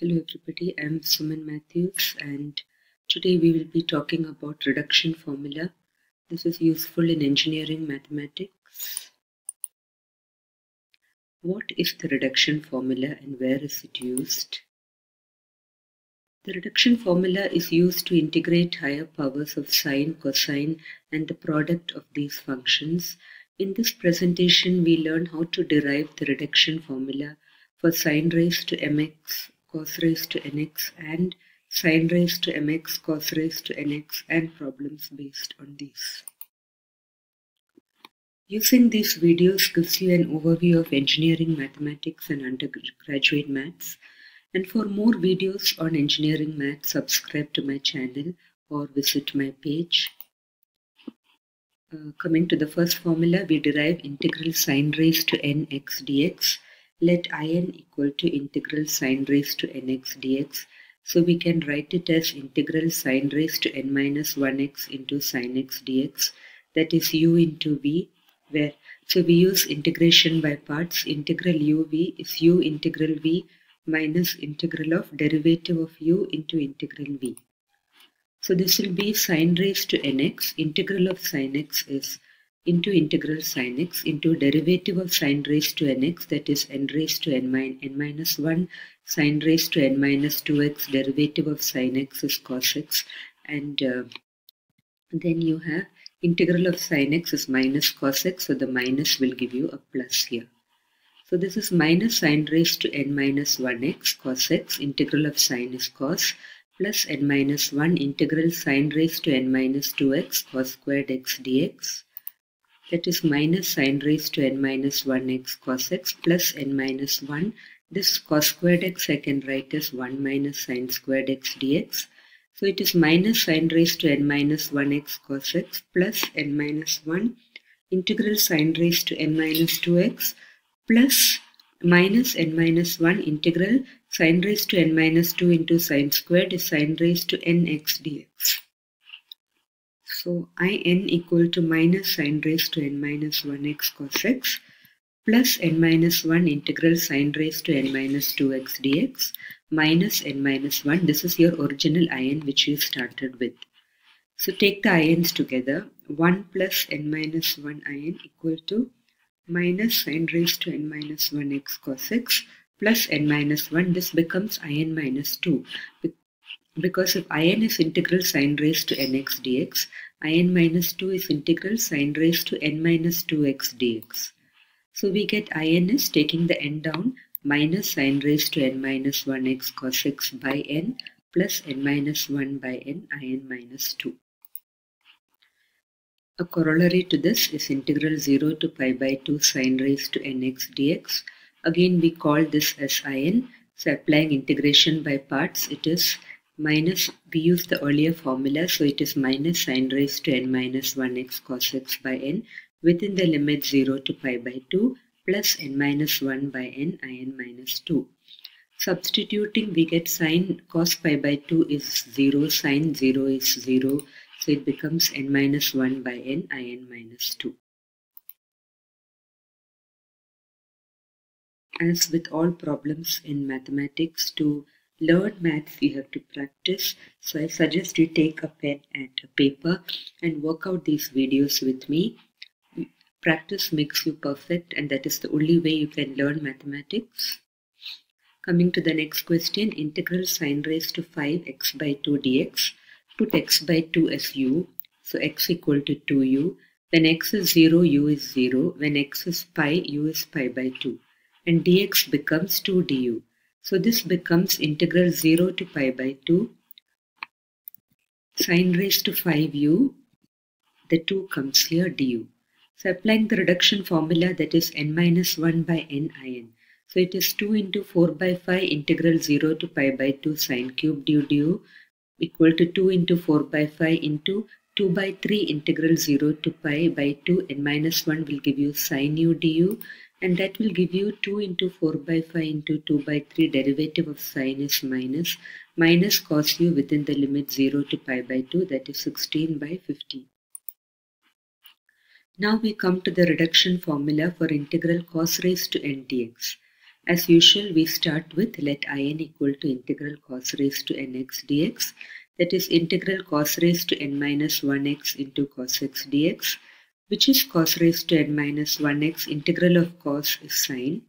Hello everybody, I'm Suman Mathews and today we will be talking about reduction formula. This is useful in engineering mathematics. What is the reduction formula and where is it used? The reduction formula is used to integrate higher powers of sine, cosine and the product of these functions. In this presentation we learn how to derive the reduction formula for sine raised to mx cos raised to nx and sine raised to mx cos raised to nx and problems based on these. Using these videos gives you an overview of engineering mathematics and undergraduate maths. And for more videos on engineering maths, subscribe to my channel or visit my page. Uh, coming to the first formula, we derive integral sine raised to nx dx let in equal to integral sine raised to nx dx. So we can write it as integral sine raised to n minus 1x into sine x dx. That is u into v where so we use integration by parts. Integral uv is u integral v minus integral of derivative of u into integral v. So this will be sine raised to nx. Integral of sine x is into integral sine x into derivative of sine raised to nx that is n raised to n, min n minus 1 sine raised to n minus 2x derivative of sine x is cos x and uh, then you have integral of sine x is minus cos x so the minus will give you a plus here. So this is minus sine raised to n minus 1x cos x integral of sine is cos plus n minus 1 integral sine raised to n minus 2x cos squared x dx that is minus sine raised to n minus 1x cos x plus n minus 1. This cos squared x I can write as 1 minus sine squared x dx. So it is minus sine raised to n minus 1x cos x plus n minus 1 integral sine raised to n minus 2x plus minus n minus 1 integral sine raised to n minus 2 into sine squared is sine raised to nx dx. So in equal to minus sine raised to n minus 1x cos x plus n minus 1 integral sine raised to n minus 2x dx minus n minus 1. This is your original in which you started with. So take the i's together. 1 plus n minus 1 in equal to minus sine raised to n minus 1x cos x plus n minus 1. This becomes in minus 2 because if in is integral sine raised to nx dx, in minus 2 is integral sine raised to n minus 2x dx. So we get in is taking the n down minus sine raised to n minus 1x cos x by n plus n minus 1 by n in minus 2. A corollary to this is integral 0 to pi by 2 sine raised to nx dx. Again we call this as in. So applying integration by parts it is minus, we use the earlier formula, so it is minus sine raised to n minus 1x cos x by n within the limit 0 to pi by 2 plus n minus 1 by n in minus 2. Substituting, we get sine cos pi by 2 is 0, sine 0 is 0, so it becomes n minus 1 by n in minus 2. As with all problems in mathematics, to learn maths you have to practice. So i suggest you take a pen and a paper and work out these videos with me. Practice makes you perfect and that is the only way you can learn mathematics. Coming to the next question integral sine raised to 5 x by 2 dx. Put x by 2 as u. So x equal to 2u when x is 0 u is 0 when x is pi u is pi by 2 and dx becomes 2 du so this becomes integral 0 to pi by 2 sine raised to 5u. The 2 comes here du. So applying the reduction formula that is n minus 1 by n in. So it is 2 into 4 by 5 integral 0 to pi by 2 sine cube du du equal to 2 into 4 by 5 into 2 by 3 integral 0 to pi by 2 n minus 1 will give you sine u du and that will give you 2 into 4 by 5 into 2 by 3 derivative of sine is minus minus cos u within the limit 0 to pi by 2 that is 16 by 15. Now we come to the reduction formula for integral cos raised to n dx. As usual, we start with let in equal to integral cos raised to nx dx. That is integral cos raised to n minus 1x into cos x dx, which is cos raised to n minus 1x. Integral of cos is sine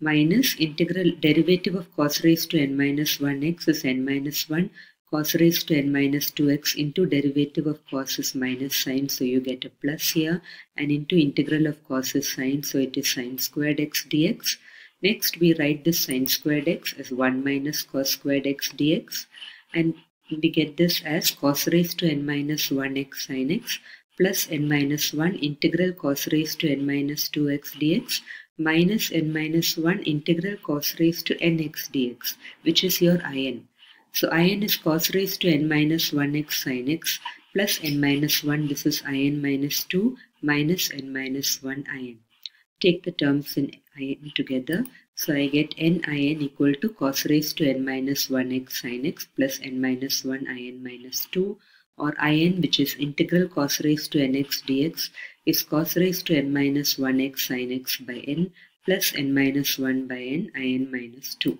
minus integral derivative of cos raised to n minus 1x is n minus 1 cos raised to n minus 2x into derivative of cos is minus sine so you get a plus here and into integral of cos is sine so it is sine squared x dx Next, we write this sine squared x as 1 minus cos squared x dx and we get this as cos raised to n minus 1x sine x plus n minus 1 integral cos raised to n minus 2x dx minus n minus 1 integral cos raised to nx dx which is your in. So in is cos raised to n minus 1x sin x plus n minus 1 this is in minus 2 minus n minus 1 in. Take the terms in in together. So I get n in equal to cos raised to n minus 1x sin x plus n minus 1 in minus 2 or in which is integral cos raised to nx dx is cos raised to n minus 1x sin x by n plus n minus 1 by n in minus 2.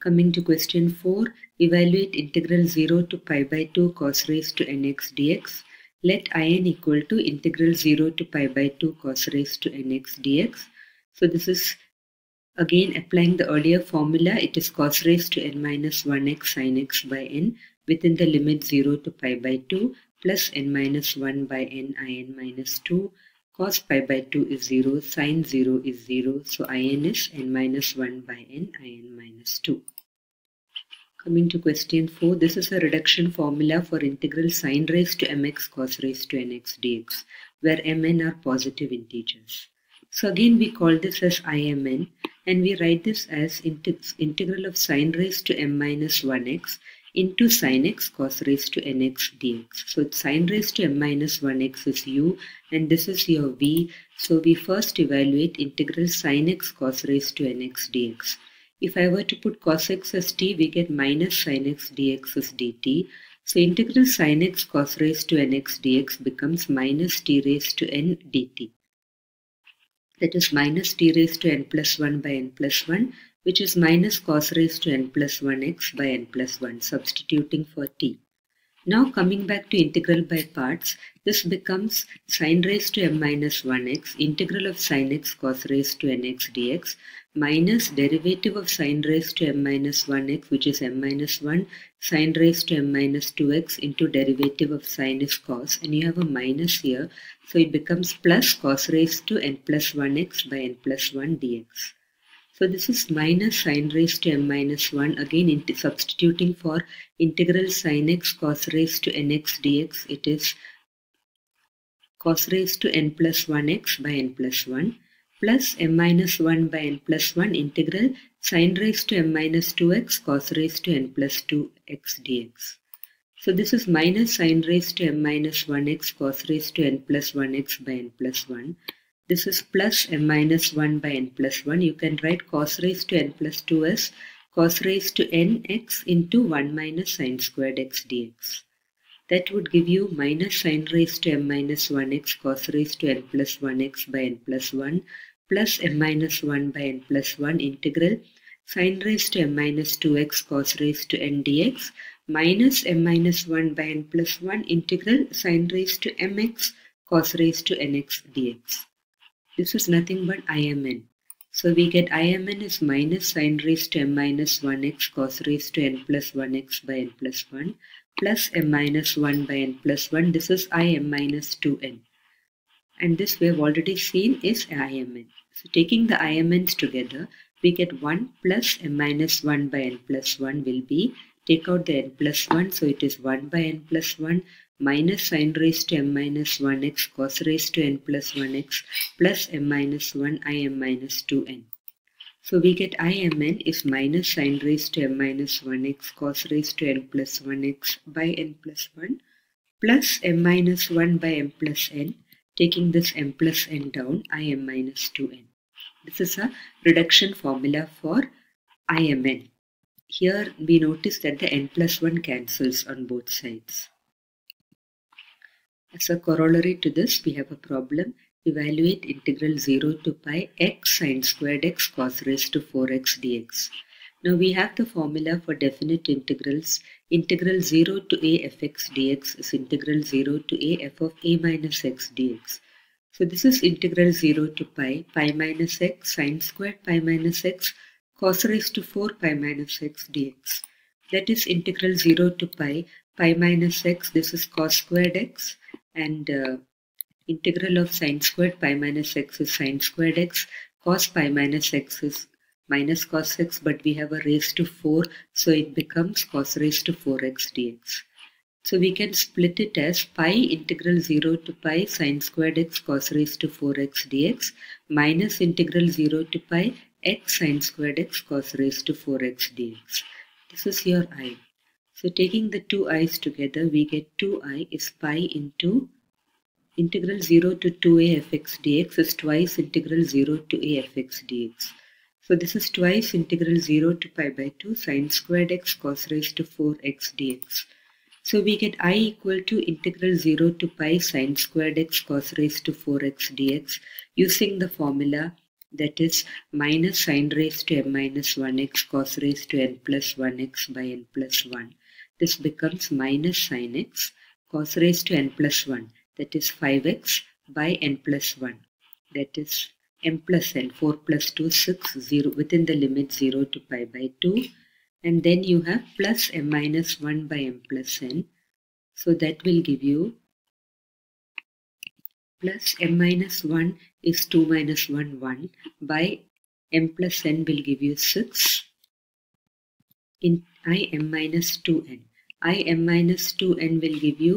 Coming to question 4, evaluate integral 0 to pi by 2 cos raised to nx dx. Let in equal to integral 0 to pi by 2 cos raised to nx dx so this is again applying the earlier formula. It is cos raised to n minus 1x sin x by n within the limit 0 to pi by 2 plus n minus 1 by n i n minus minus 2. Cos pi by 2 is 0, sin 0 is 0. So in is n minus 1 by n i n minus minus 2. Coming to question 4, this is a reduction formula for integral sine raised to mx cos raised to nx dx, where mn are positive integers. So again we call this as IMN and we write this as integral of sine raised to m minus 1x into sine x cos raised to nx dx. So sine raised to m minus 1x is u and this is your v. So we first evaluate integral sine x cos raised to nx dx. If I were to put cos x as t, we get minus sine x dx as dt. So integral sine x cos raised to nx dx becomes minus t raised to n dt that is minus t raised to n plus 1 by n plus 1 which is minus cos raised to n plus 1x by n plus 1 substituting for t. Now coming back to integral by parts, this becomes sine raised to m minus 1x integral of sine x cos raised to nx dx minus derivative of sine raised to m minus 1x which is m minus 1 sine raised to m minus 2x into derivative of sine is cos and you have a minus here so it becomes plus cos raised to n plus 1x by n plus 1 dx. So this is minus sine raised to m minus 1 again substituting for integral sine x cos raised to nx dx it is cos raised to n plus 1x by n plus 1 plus m minus 1 by n plus 1 integral sine raised to m minus 2x cos raised to n plus 2x dx. So this is minus sine raised to m minus 1x cos raised to n plus 1x by n plus 1. This is plus m minus 1 by n plus 1. You can write cos raised to n plus 2s cos raised to nx into 1 minus sine squared x dx. That would give you minus sine raised to m minus 1x cos raised to n plus 1x by n plus 1 plus m minus 1 by n plus 1 integral sine raised to m minus 2x cos raised to n dx minus m minus 1 by n plus 1 integral sine raised to mx cos raised to nx dx. This is nothing but imn. So we get imn is minus sine raised to m minus 1x cos raised to n plus 1x by n plus 1 plus m minus 1 by n plus 1. This is im minus 2n. And this we have already seen is imn. So taking the IMNs together, we get 1 plus m minus 1 by n plus 1 will be, take out the n plus 1, so it is 1 by n plus 1 minus sine raised to m minus 1x cos raised to n plus 1x plus m minus 1 im minus 2n. So we get imn is minus sine raised to m minus 1x cos raised to n plus 1x by n plus 1 plus m minus 1 by m plus n taking this m plus n down, im minus 2n. This is a reduction formula for imn. Here we notice that the n plus 1 cancels on both sides. As a corollary to this, we have a problem. evaluate integral 0 to pi x sine squared x cos raised to 4x dx. Now we have the formula for definite integrals. Integral 0 to a fx dx is integral 0 to a f of a minus x dx. So this is integral 0 to pi, pi minus x sine squared pi minus x cos raised to 4 pi minus x dx. That is integral 0 to pi, pi minus x, this is cos squared x and uh, integral of sine squared pi minus x is sine squared x, cos pi minus x is minus cos x, but we have a raised to 4, so it becomes cos raised to 4x dx. So we can split it as pi integral 0 to pi sine squared x cos raised to 4x dx minus integral 0 to pi x sine squared x cos raised to 4x dx. This is your i. So taking the two i's together, we get 2i is pi into integral 0 to 2a fx dx is twice integral 0 to a fx dx. So this is twice integral 0 to pi by 2 sine squared x cos raised to 4x dx. So we get i equal to integral 0 to pi sine squared x cos raised to 4x dx using the formula that is minus sine raised to m minus 1x cos raised to n plus 1x by n plus 1. This becomes minus sine x cos raised to n plus 1 that is 5x by n plus 1 that is m plus n 4 plus 2 6 0 within the limit 0 to pi by 2 and then you have plus m minus 1 by m plus n. So that will give you plus m minus 1 is 2 minus 1 1 by m plus n will give you 6 in i m minus 2n i m minus 2n will give you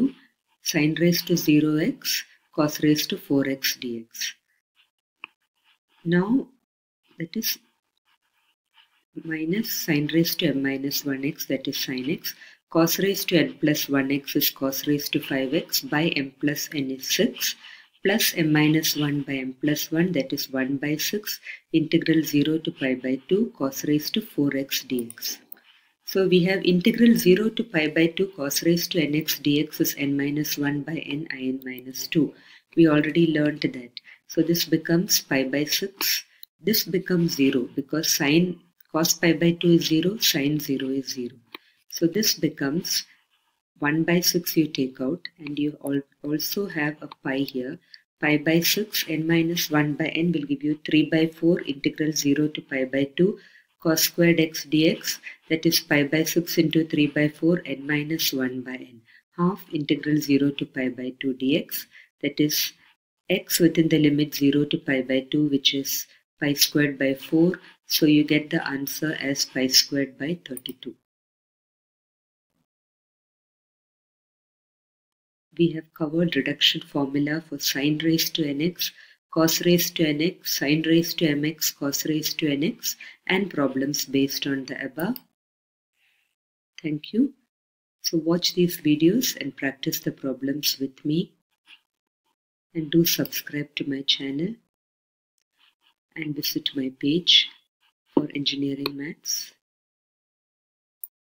sine raised to 0x cos raised to 4x dx. Now that is minus sine raised to m minus 1x that is sine x. Cos raised to n plus 1x is cos raised to 5x by m plus n is 6 plus m minus 1 by m plus 1 that is 1 by 6 integral 0 to pi by 2 cos raised to 4x dx. So we have integral 0 to pi by 2 cos raised to nx dx is n minus 1 by n in minus 2. We already learned that. So this becomes pi by 6. This becomes 0 because sine cos pi by 2 is 0, sine 0 is 0. So this becomes 1 by 6 you take out and you also have a pi here. Pi by 6 n minus 1 by n will give you 3 by 4 integral 0 to pi by 2 cos squared x dx that is pi by 6 into 3 by 4 n minus 1 by n half integral 0 to pi by 2 dx that is x within the limit 0 to pi by 2 which is pi squared by 4 so you get the answer as pi squared by 32. We have covered reduction formula for sine raised to nx, cos raised to nx, sine raised to mx, cos raised to nx and problems based on the above. Thank you. So watch these videos and practice the problems with me and do subscribe to my channel and visit my page for engineering maths